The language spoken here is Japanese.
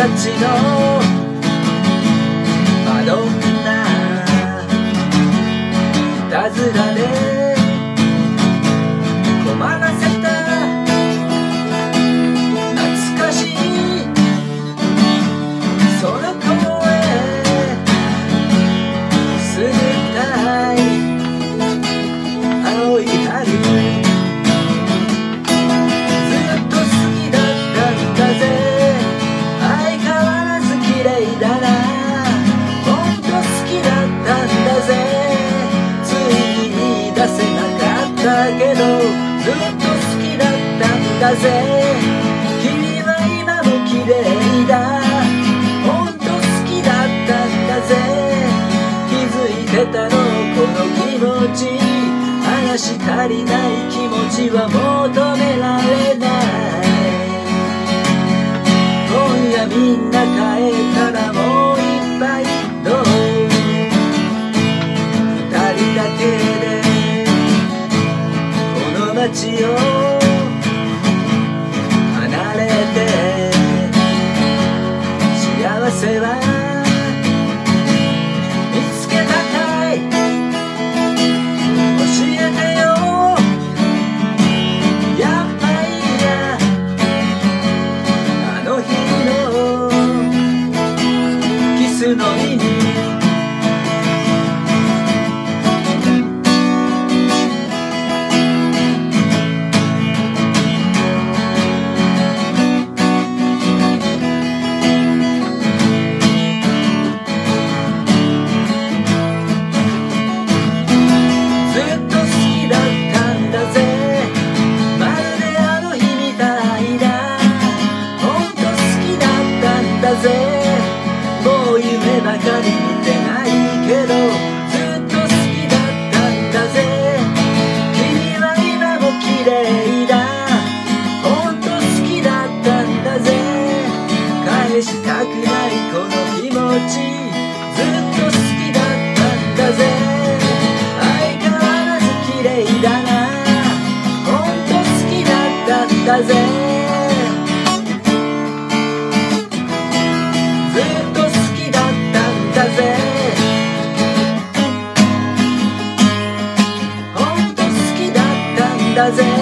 たちの窓なたずら。でずっと好きだったんだぜ。君は今も綺麗だ。ほんと好きだったんだぜ。気づいてたのこの気持ち。話足りない気持ちは求められない。今夜みんな帰ったらもう一杯どう二人だけで街を離れて。幸せはう夢ばかり見てないけどずっと好きだったんだぜ。君は今も綺麗だ。ほんと好きだったんだぜ。返したくないこの気持ち。ずっと好きだったんだぜ。相変わらず綺麗だな。ほんと好きだったんだぜ。ほ